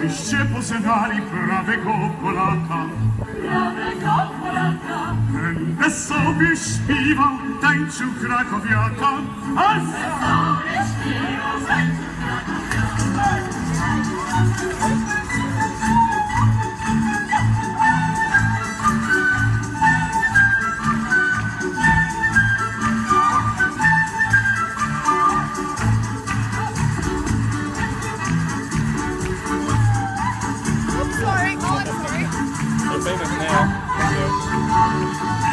Żebyście poznali prawego Polaka. Prawego Polaka. Będę sobie śpiewał, tańczył krakowiaka. A sobie śpiewał, tańczył Música